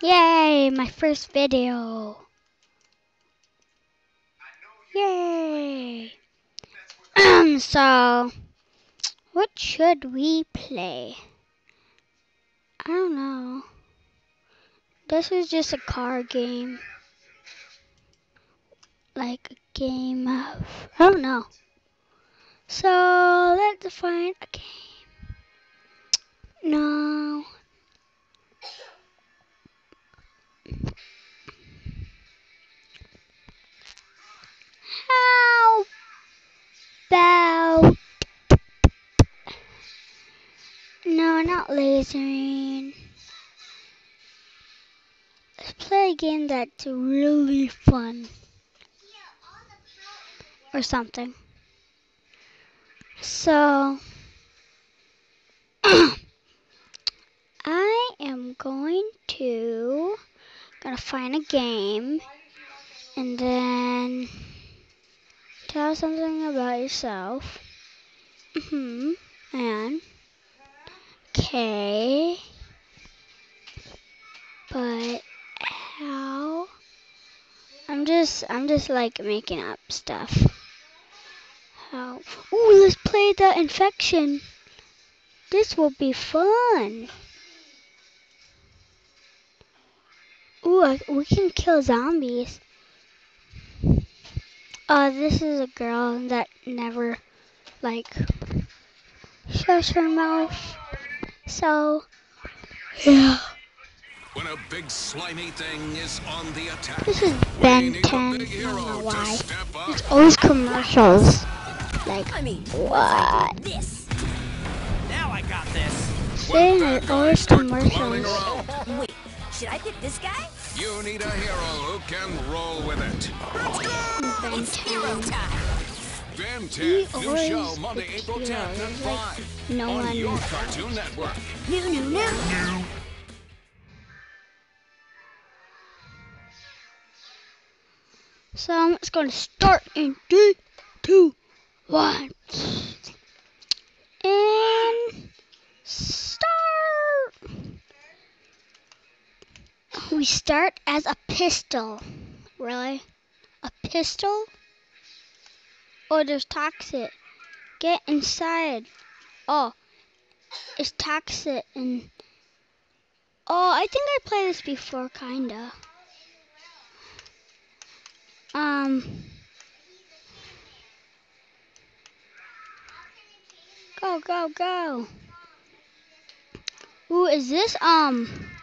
Yay, my first video. Yay. Um, so, what should we play? I don't know. This is just a car game. Like a game of, I don't know. So, let's find a game. No. How about no, not lasering. Let's play a game that's really fun or something. So I am going to gonna find a game and then tell something about yourself. Mhm. And okay. But how? I'm just I'm just like making up stuff. How? Ooh, let's play the infection. This will be fun. Ooh, we can kill zombies. Uh, this is a girl that never, like, shows her mouth. So, yeah. When a big slimy thing is on the attack. This is we Ben 10. a I big don't know why. It's always commercials. Like, I mean, what? this. Now I got this. Saying it always commercials. Wait, should I pick this guy? You need a hero who can roll with it. Ben It's hero time. Ben 10, new show Monday, April 10th at 5 No on your. Cartoon Network. No, no, no. So I'm just going to start in three, two, one, and start. We start as a pistol. Really? A pistol? Oh, there's toxic. Get inside. Oh, it's toxic and. Oh, I think I played this before, kinda. Um. Go, go, go. Ooh, is this, um.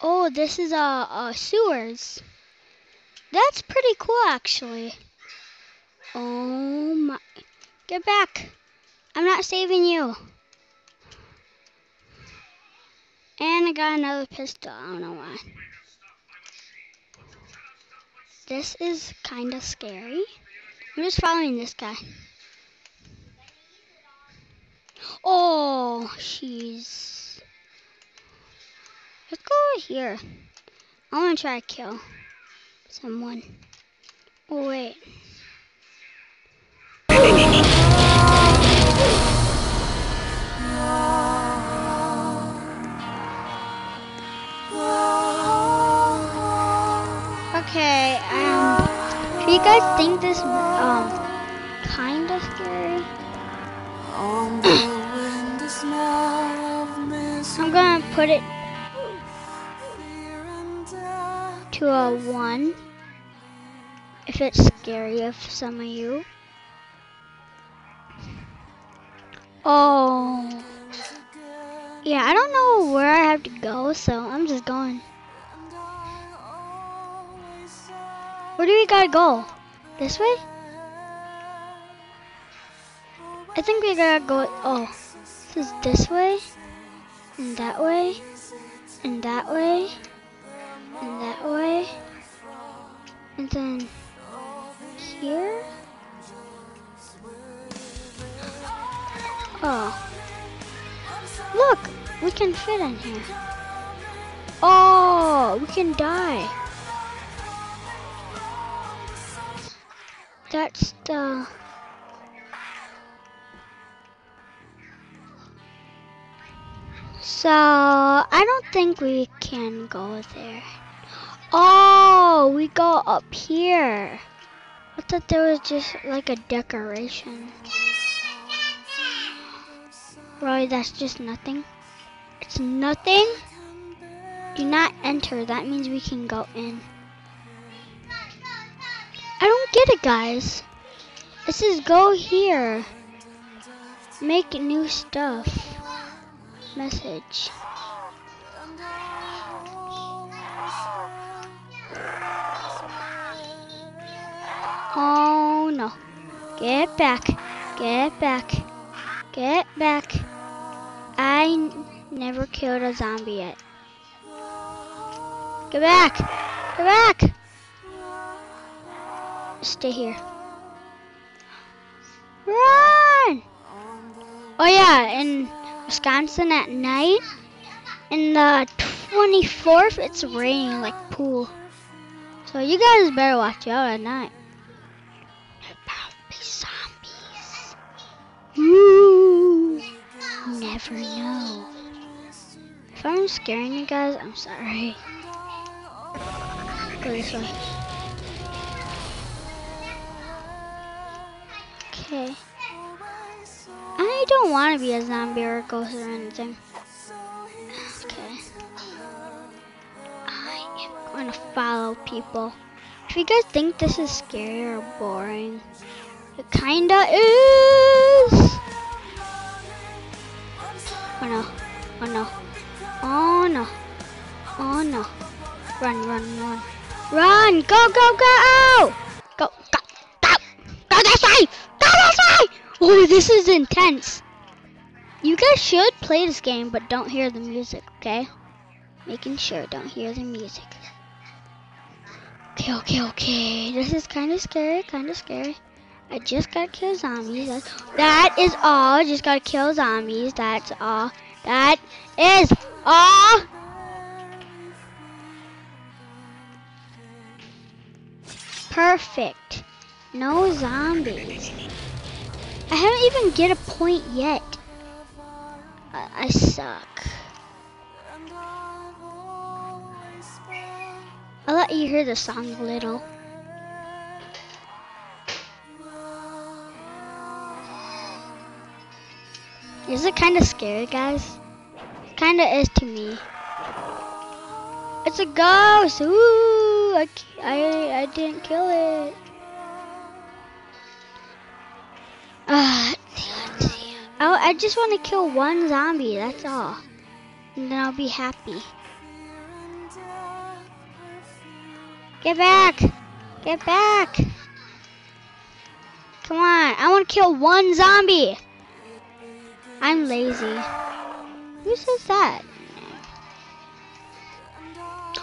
Oh, this is, uh, uh, sewers. That's pretty cool, actually. Oh my. Get back. I'm not saving you. And I got another pistol. I don't know why. This is kind of scary. I'm just following this guy. Oh, she's. Let's go over here. I want to try to kill someone. Oh, wait. Okay, um, do you guys think this, to a one if it's scary of some of you. Oh, yeah, I don't know where I have to go, so I'm just going. Where do we gotta go? This way? I think we gotta go. Oh, this is this way, and that way, and that way, and that way, and then here. Oh, look, we can fit in here. Oh, we can die. That's the. So So I don't think we can go there. Oh, we go up here. I thought there was just like a decoration. Really, that's just nothing. It's nothing. Do not enter. That means we can go in. I don't get it, guys. It says go here. Make new stuff. Message. Get back. Get back. Get back. I never killed a zombie yet. Get back. Get back. Stay here. Run! Oh yeah, in Wisconsin at night, in the 24th, it's raining like pool. So you guys better watch out at night. Never know. If I'm scaring you guys, I'm sorry. Go this way. Okay. I don't want to be a zombie or a ghost or anything. Okay. I am going to follow people. If you guys think this is scary or boring, it kinda is. Oh no. Oh no. Oh no. Oh no. Run, run, run. Run! Go, go, go! Go, go, go! Go this way! Go this way! Oh, this is intense. You guys should play this game, but don't hear the music, okay? Making sure don't hear the music. Okay, okay, okay. This is kind of scary, kind of scary. I just gotta kill zombies. That's, that is all. Just gotta kill zombies. That's all. That is all. Perfect. No zombies. I haven't even get a point yet. I, I suck. I'll let you hear the song a little. Is it kind of scary, guys? Kind of is to me. It's a ghost! Ooh! I I didn't kill it. Ah, I, I just want to kill one zombie, that's all. And then I'll be happy. Get back! Get back! Come on, I want to kill one zombie! I'm lazy. Who says that?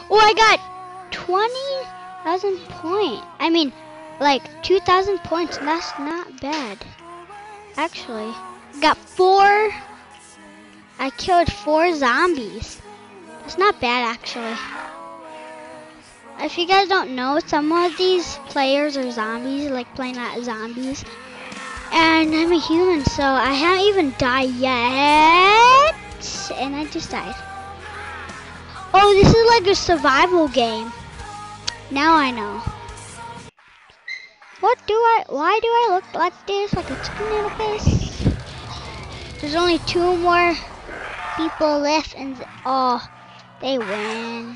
Oh, I got 20,000 points. I mean, like 2,000 points. That's not bad. Actually, got four. I killed four zombies. That's not bad, actually. If you guys don't know, some of these players are zombies, like playing at zombies. And I'm a human, so I haven't even died yet. And I just died. Oh, this is like a survival game. Now I know. What do I, why do I look like this? Like a chicken a face? There's only two more people left and, oh, they win.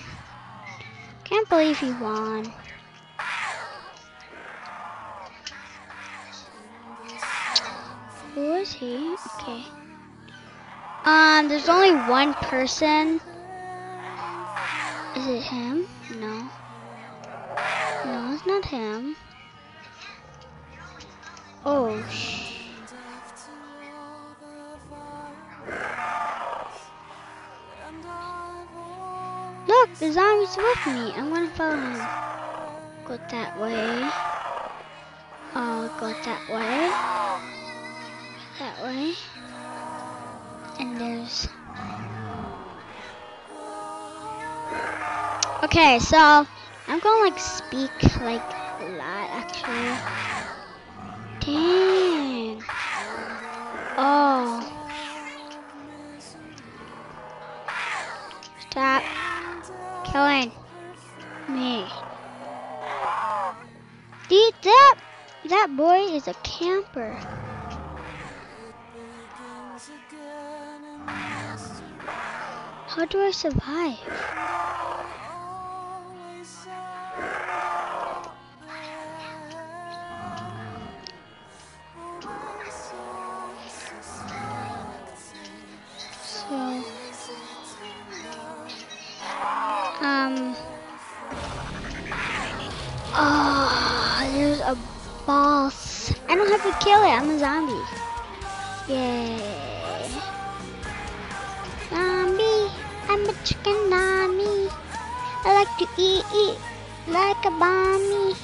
Can't believe he won. Who is he? Okay. Um, there's only one person. Is it him? No. No, it's not him. Oh, sh. Look, the zombie's with me. I'm gonna follow him. Go that way. I'll go that way. Way. And there's. Okay, so I'm gonna like speak like a lot actually. Dang. Oh. Stop killing me. Dude, that that boy is a camper. How do I survive? Um, there's a boss. I don't have to kill it. I'm a zombie. Yay. Chicken zombie. I like to eat, eat like a bomby.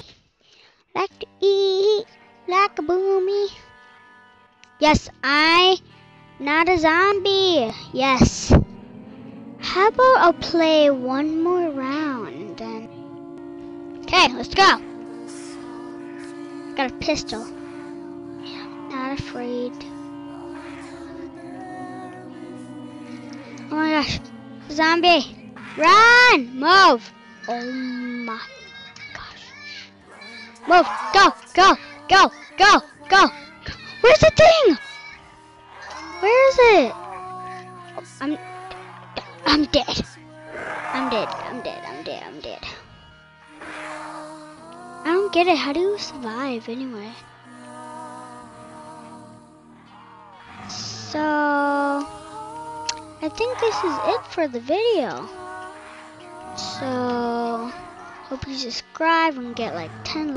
Like to eat like a boomy. Yes, I not a zombie. Yes. How about I'll play one more round then? Okay, let's go. Got a pistol. Not afraid. Oh my gosh. Zombie. Run! Move! Oh my gosh. Move! Go! Go! Go! Go! Go! Where's the thing? Where is it? I'm I'm dead. I'm dead. I'm dead. I'm dead. I'm dead. I don't get it. How do you survive anyway? So I think this is it for the video. So hope you subscribe and get like 10